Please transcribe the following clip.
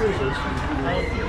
对水器